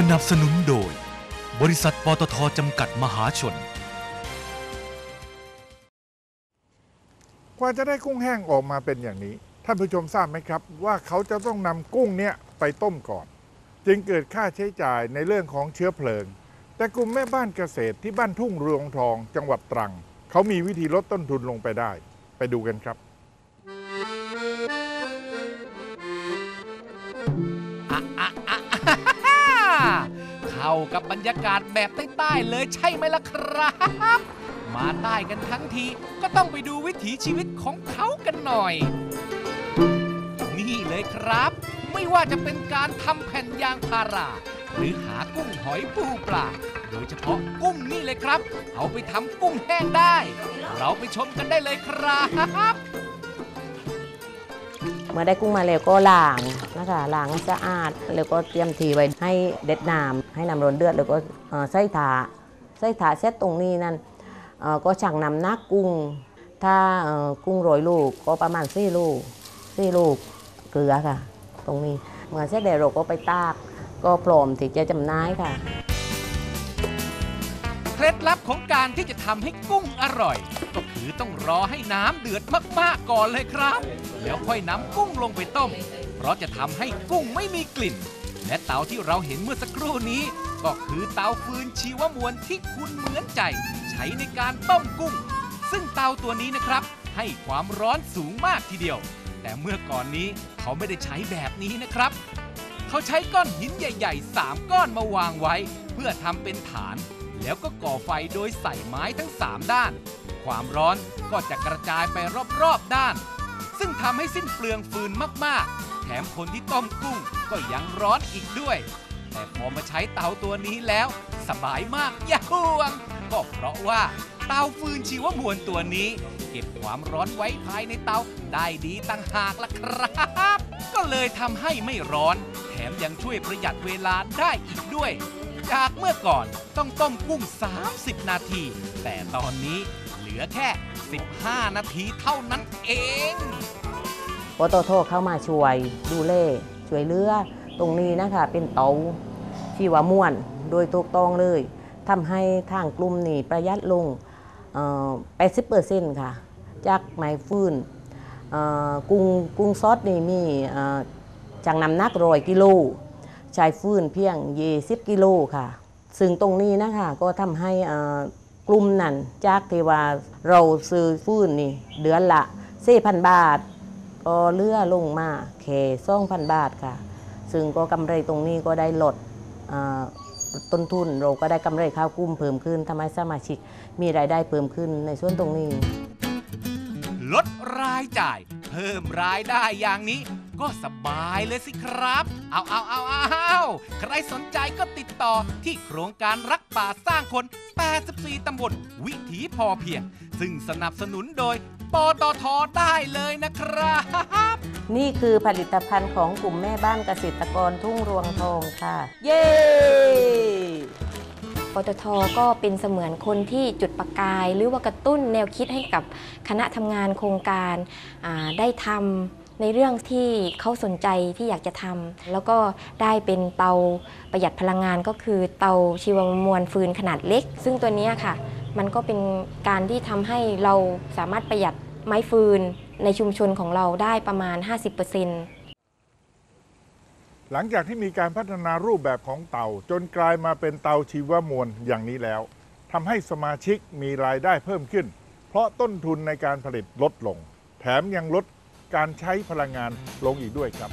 สนับสนุนโดย บริษัทปตทจำกัดมหาชน กว่าจะได้กุ้งแห้งออกมาเป็นอย่างนี้ ท่านผู้ชมทราบไหมครับ ว่าเขาจะต้องนำกุ้งเนี่ยไปต้มก่อน จึงเกิดค่าใช้จ่ายในเรื่องของเชื้อเพลิง แต่กลุ่มแม่บ้านเกษตรที่บ้านทุ่งรวงทอง จังหวัดตรัง เขามีวิธีลดต้นทุนลงไปได้ ไปดูกันครับ กับบรรยากาศแบบใต้ๆเลยใช่ไหมล่ะครับ มาใต้กันทั้งทีก็ต้องไปดูวิถีชีวิตของเขากันหน่อย นี่เลยครับ ไม่ว่าจะเป็นการทำแผ่นยางพารา หรือหากุ้งหอยปูปลาโดยเฉพาะกุ้งนี่เลยครับ เอาไปทำกุ้งแห้งได้ เราไปชมกันได้เลยครับ เมื่อได้กุ้งมาแล้วก็ล้าง คะล้างให้สะอาด แล้วก็เตรียมทีไว้ให้เด็ดน้ำให้น้ำร้อนเดือด แล้วก็ใส่ถาใส่ถาเสร็จตรงนี้นั่นก็ชั่งน้ำหนักกุ้ง ถ้ากุ้งร้อยลูกก็ประมาณสี่ลูกสี่ลูกเกลือค่ะ ตรงนี้เมื่อเสร็จแล้วเราก็ไปตากก็พร้อมที่จะจำหน่ายค่ะเคล็ดลับของการที่จะทำให้กุ้งอร่อย ก็ือต้องรอให้น้ำเดือดมากๆก่อนเลยครับ แล้วค่อยนำกุ้งลงไปต้ม เพราะจะทำให้กุ้งไม่มีกลิ่น และเตาที่เราเห็นเมื่อสักครู่นี้ ก็คือเตาฟืนชีวมวลที่คุณเหมือนใจ ใช้ในการต้มกุ้ง ซึ่งเตาตัวนี้นะครับ ให้ความร้อนสูงมากทีเดียว แต่เมื่อก่อนนี้เขาไม่ได้ใช้แบบนี้นะครับ เขาใช้ก้อนหินใหญ่ๆ 3 ก้อนมาวางไว้ เพื่อทำเป็นฐาน แล้วก็ก่อไฟโดยใส่ไม้ทั้ง 3 ด้าน ความร้อนก็จะกระจายไปรอบๆด้าน ซึ่งทำให้สิ้นเปลืองฟืนมากๆ แถมคนที่ต้มกุ้งก็ยังร้อนอีกด้วย แต่พอมาใช้เตาตัวนี้แล้ว สบายมากอย่าห่วง ก็เพราะว่าเตาฟืนชีวมวลตัวนี้ เก็บความร้อนไว้ภายในเตาได้ดีตั้งหากล่ะครับ ก็เลยทำให้ไม่ร้อน แถมยังช่วยประหยัดเวลาได้อีกด้วย จากเมื่อก่อนต้องต้มกุ้ง 30 นาที แต่ตอนนี้เหลือแค่ 15 นาทีเท่านั้นเองปตทเข้ามาช่วยดูแลช่วยเหลือ ตรงนี้นะคะเป็นเตาชีวม่วนโดยถูกต้องเลยทำให้ทางกลุ่มนี่ประหยัดลงเปอ่อ80%ค่ะ จากไม้ฟืนกุ้งกุ้งซอสนี่นี่จังนำนักร้อยกิโล ใช้ฟื้นเพียง20กิโลค่ะ ซึ่งตรงนี้นะคะก็ทำให้กลุ่มนั้นจากที่ว่าเราซื้อฟื้นนี่เดือนละ4,000บาท ก็เลื่อลงมาแค่2,000บาทค่ะ ซึ่งก็กำไรตรงนี้ก็ได้ลดต้นทุนเราก็ได้กำไรข้าวกุ้มเพิ่มขึ้นทำให้สมาชิกมีรายได้เพิ่มขึ้นในส่วนตรงนี้ ลดรายจ่าย เพิ่มรายได้อย่างนี้ ก็สบายเลยสิครับ เอาเอาเอาเอา ใครสนใจก็ติดต่อที่โครงการรักป่าสร้างคน 84 ตำบลวิถีพอเพียง ซึ่งสนับสนุนโดยปตทได้เลยนะครับ นี่คือผลิตภัณฑ์ของกลุ่มแม่บ้านเกษตรกรทุ่งรวงทองค่ะ เย้ปตทก็เป็นเสมือนคนที่จุดประกาย หรือว่ากระตุ้นแนวคิดให้กับคณะทำงานโครงการได้ทำ ในเรื่องที่เขาสนใจที่อยากจะทำแล้วก็ได้เป็นเตาประหยัดพลังงานก็คือเตาชีวมวลฟืนขนาดเล็ก ซึ่งตัวนี้ค่ะ มันก็เป็นการที่ทำให้เราสามารถประหยัดไม้ฟืนในชุมชนของเราได้ประมาณ 50%หลังจากที่มีการพัฒนารูปแบบของเตาจนกลายมาเป็นเตาชีวมวลอย่างนี้แล้วทำให้สมาชิกมีรายได้เพิ่มขึ้น เพราะต้นทุนในการผลิตลดลง แถมยังลด การใช้พลังงานลงอีกด้วยครับ